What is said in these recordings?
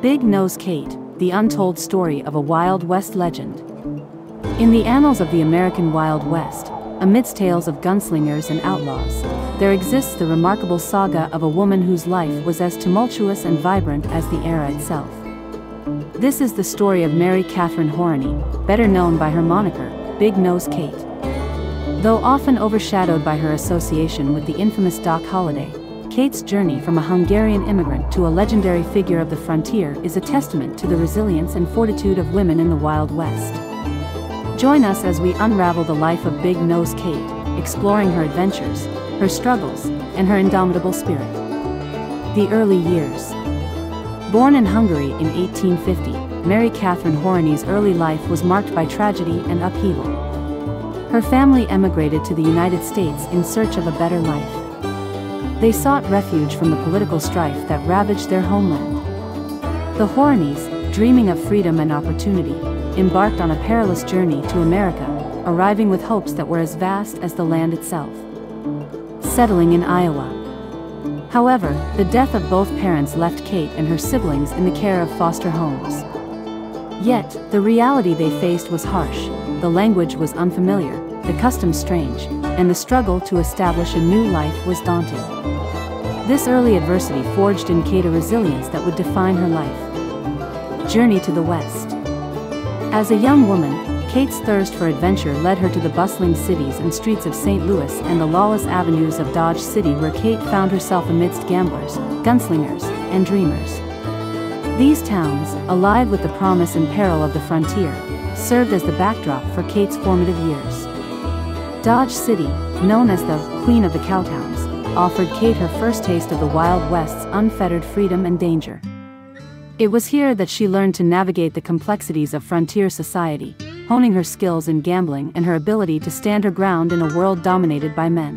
Big Nose Kate, the untold story of a Wild West legend. In the annals of the American Wild West, amidst tales of gunslingers and outlaws, there exists the remarkable saga of a woman whose life was as tumultuous and vibrant as the era itself. This is the story of Mary Catherine Horney, better known by her moniker, Big Nose Kate. Though often overshadowed by her association with the infamous Doc Holliday, Kate's journey from a Hungarian immigrant to a legendary figure of the frontier is a testament to the resilience and fortitude of women in the Wild West. Join us as we unravel the life of Big Nose Kate, exploring her adventures, her struggles, and her indomitable spirit. The early years. Born in Hungary in 1850, Mary Catherine Horney's early life was marked by tragedy and upheaval. Her family emigrated to the United States in search of a better life. They sought refuge from the political strife that ravaged their homeland. The Horneys, dreaming of freedom and opportunity, embarked on a perilous journey to America, arriving with hopes that were as vast as the land itself. Settling in Iowa. However, the death of both parents left Kate and her siblings in the care of foster homes. Yet, the reality they faced was harsh, the language was unfamiliar, the customs strange, and the struggle to establish a new life was daunting. This early adversity forged in Kate a resilience that would define her life. Journey to the West. As a young woman, Kate's thirst for adventure led her to the bustling cities and streets of St. Louis and the lawless avenues of Dodge City where Kate found herself amidst gamblers, gunslingers, and dreamers. These towns, alive with the promise and peril of the frontier, served as the backdrop for Kate's formative years. Dodge City, known as the Queen of the Cowtowns, offered Kate her first taste of the Wild West's unfettered freedom and danger. It was here that she learned to navigate the complexities of frontier society, honing her skills in gambling and her ability to stand her ground in a world dominated by men.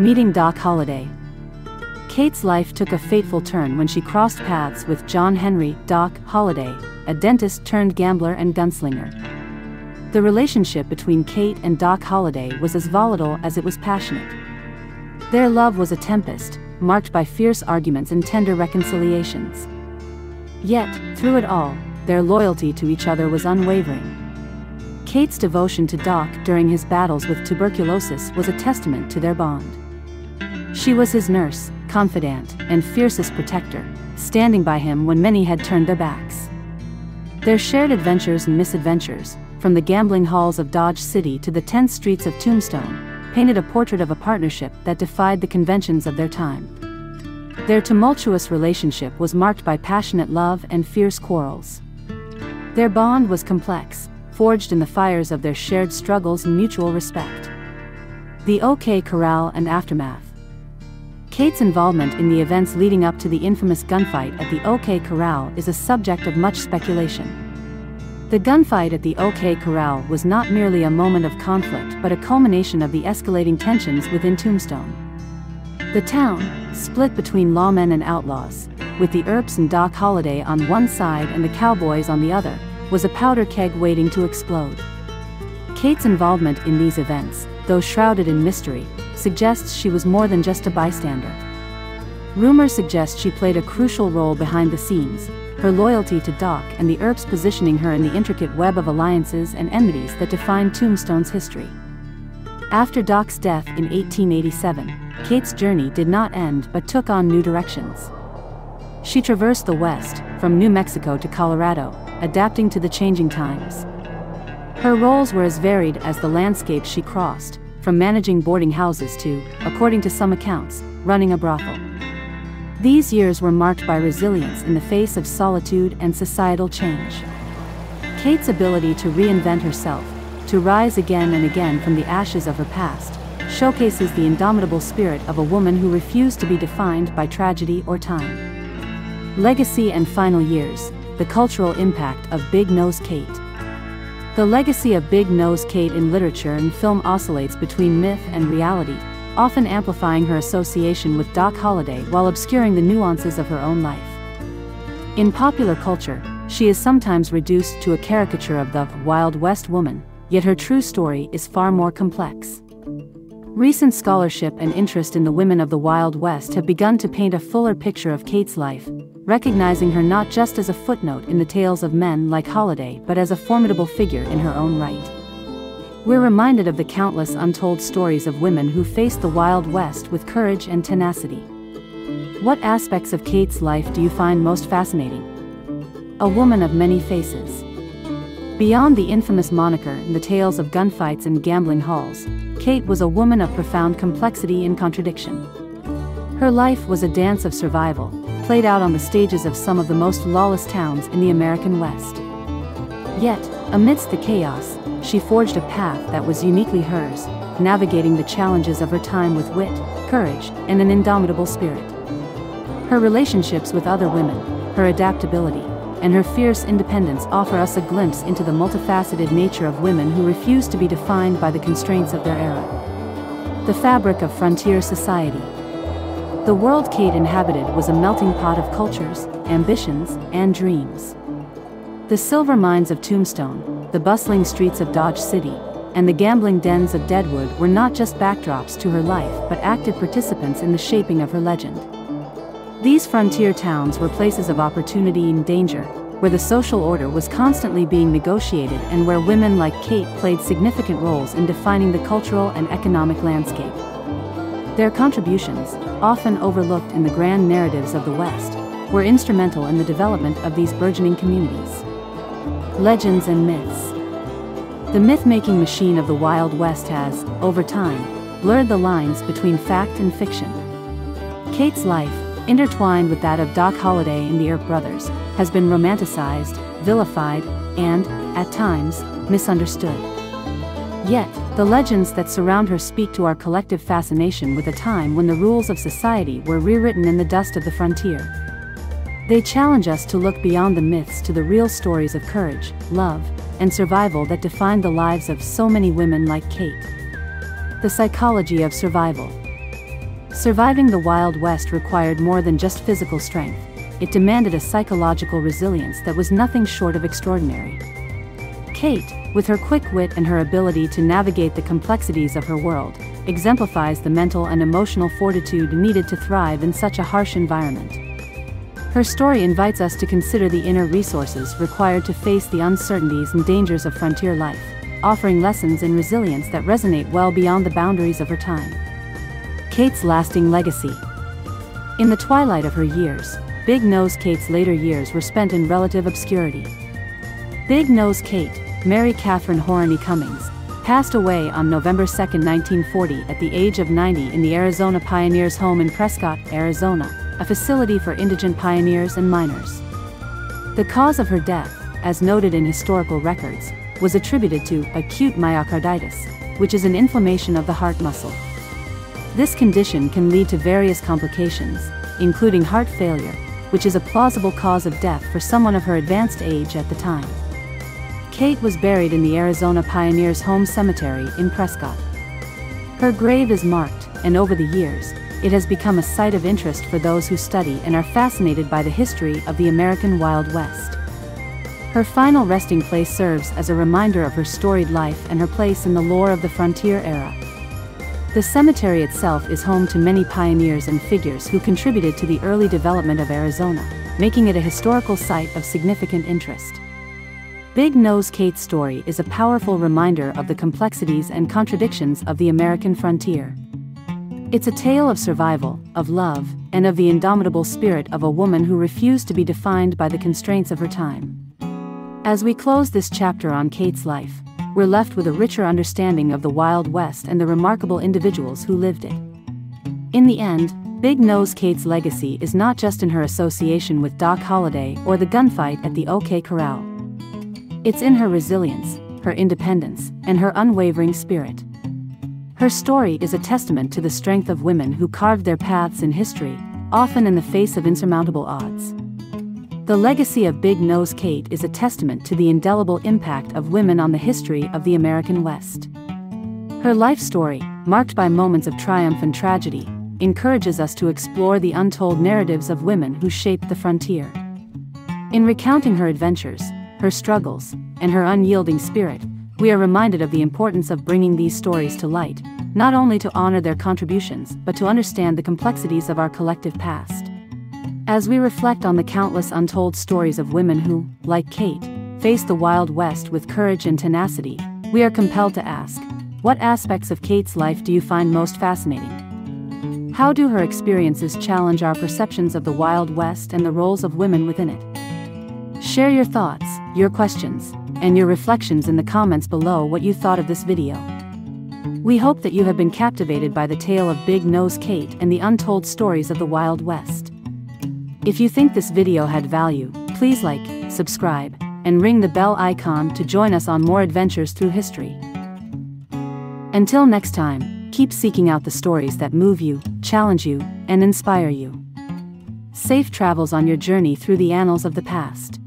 Meeting Doc Holliday. Kate's life took a fateful turn when she crossed paths with John Henry Doc Holliday, a dentist turned gambler and gunslinger. The relationship between Kate and Doc Holliday was as volatile as it was passionate. Their love was a tempest, marked by fierce arguments and tender reconciliations. Yet, through it all, their loyalty to each other was unwavering. Kate's devotion to Doc during his battles with tuberculosis was a testament to their bond. She was his nurse, confidant, and fiercest protector, standing by him when many had turned their backs. Their shared adventures and misadventures, from the gambling halls of Dodge City to the tense streets of Tombstone, painted a portrait of a partnership that defied the conventions of their time. Their tumultuous relationship was marked by passionate love and fierce quarrels. Their bond was complex, forged in the fires of their shared struggles and mutual respect. The OK Corral and Aftermath Kate's involvement in the events leading up to the infamous gunfight at the OK Corral is a subject of much speculation. The gunfight at the OK Corral was not merely a moment of conflict but a culmination of the escalating tensions within Tombstone. The town, split between lawmen and outlaws, with the Earps and Doc Holliday on one side and the Cowboys on the other, was a powder keg waiting to explode. Kate's involvement in these events, though shrouded in mystery, suggests she was more than just a bystander. Rumors suggest she played a crucial role behind the scenes, her loyalty to Doc and the Earps positioning her in the intricate web of alliances and enmities that define Tombstone's history. After Doc's death in 1887, Kate's journey did not end but took on new directions. She traversed the West, from New Mexico to Colorado, adapting to the changing times. Her roles were as varied as the landscapes she crossed, from managing boarding houses to, according to some accounts, running a brothel. These years were marked by resilience in the face of solitude and societal change. Kate's ability to reinvent herself, to rise again and again from the ashes of her past, showcases the indomitable spirit of a woman who refused to be defined by tragedy or time. Legacy and final years, the cultural impact of Big Nose Kate. The legacy of Big Nose Kate in literature and film oscillates between myth and reality, often amplifying her association with Doc Holliday while obscuring the nuances of her own life. In popular culture, she is sometimes reduced to a caricature of the Wild West woman, yet her true story is far more complex. Recent scholarship and interest in the women of the Wild West have begun to paint a fuller picture of Kate's life, recognizing her not just as a footnote in the tales of men like Holliday but as a formidable figure in her own right. We're reminded of the countless untold stories of women who faced the Wild West with courage and tenacity. What aspects of Kate's life do you find most fascinating? A woman of many faces. Beyond the infamous moniker and the tales of gunfights and gambling halls, Kate was a woman of profound complexity and contradiction. Her life was a dance of survival, played out on the stages of some of the most lawless towns in the American West. Yet, amidst the chaos, she forged a path that was uniquely hers, navigating the challenges of her time with wit, courage, and an indomitable spirit. Her relationships with other women, her adaptability, and her fierce independence offer us a glimpse into the multifaceted nature of women who refuse to be defined by the constraints of their era. The fabric of frontier society. The world Kate inhabited was a melting pot of cultures, ambitions, and dreams. The silver mines of Tombstone, the bustling streets of Dodge City, and the gambling dens of Deadwood were not just backdrops to her life but active participants in the shaping of her legend. These frontier towns were places of opportunity and danger, where the social order was constantly being negotiated and where women like Kate played significant roles in defining the cultural and economic landscape. Their contributions, often overlooked in the grand narratives of the West, were instrumental in the development of these burgeoning communities. Legends and myths. The myth-making machine of the Wild West has, over time, blurred the lines between fact and fiction. Kate's life, intertwined with that of Doc Holliday and the Earp brothers, has been romanticized, vilified, and, at times, misunderstood. Yet, the legends that surround her speak to our collective fascination with a time when the rules of society were rewritten in the dust of the frontier. They challenge us to look beyond the myths to the real stories of courage, love, and survival that defined the lives of so many women like Kate. The psychology of survival. Surviving the Wild West required more than just physical strength, it demanded a psychological resilience that was nothing short of extraordinary. Kate, with her quick wit and her ability to navigate the complexities of her world, exemplifies the mental and emotional fortitude needed to thrive in such a harsh environment. Her story invites us to consider the inner resources required to face the uncertainties and dangers of frontier life, offering lessons in resilience that resonate well beyond the boundaries of her time. Kate's lasting legacy. In the twilight of her years, Big Nose Kate's later years were spent in relative obscurity. Big Nose Kate, Mary Catherine Horany Cummings, passed away on November 2, 1940 at the age of 90 in the Arizona Pioneers home in Prescott, Arizona, a facility for indigent pioneers and miners. The cause of her death, as noted in historical records, was attributed to acute myocarditis, which is an inflammation of the heart muscle. This condition can lead to various complications, including heart failure, which is a plausible cause of death for someone of her advanced age at the time. Kate was buried in the Arizona Pioneers Home Cemetery in Prescott. Her grave is marked, and over the years, it has become a site of interest for those who study and are fascinated by the history of the American Wild West. Her final resting place serves as a reminder of her storied life and her place in the lore of the frontier era. The cemetery itself is home to many pioneers and figures who contributed to the early development of Arizona, making it a historical site of significant interest. Big Nose Kate's story is a powerful reminder of the complexities and contradictions of the American frontier. It's a tale of survival, of love, and of the indomitable spirit of a woman who refused to be defined by the constraints of her time. As we close this chapter on Kate's life, we're left with a richer understanding of the Wild West and the remarkable individuals who lived it. In the end, Big Nose Kate's legacy is not just in her association with Doc Holliday or the gunfight at the OK Corral. It's in her resilience, her independence, and her unwavering spirit. Her story is a testament to the strength of women who carved their paths in history, often in the face of insurmountable odds. The legacy of Big Nose Kate is a testament to the indelible impact of women on the history of the American West. Her life story, marked by moments of triumph and tragedy, encourages us to explore the untold narratives of women who shaped the frontier. In recounting her adventures, her struggles, and her unyielding spirit, we are reminded of the importance of bringing these stories to light, not only to honor their contributions but to understand the complexities of our collective past. As we reflect on the countless untold stories of women who, like Kate, faced the Wild West with courage and tenacity, we are compelled to ask what aspects of Kate's life do you find most fascinating? How do her experiences challenge our perceptions of the Wild West and the roles of women within it? Share your thoughts, your questions, and your reflections in the comments below what you thought of this video. We hope that you have been captivated by the tale of Big Nose Kate and the untold stories of the Wild West. If you think this video had value, please like, subscribe, and ring the bell icon to join us on more adventures through history. Until next time, keep seeking out the stories that move you, challenge you, and inspire you. Safe travels on your journey through the annals of the past.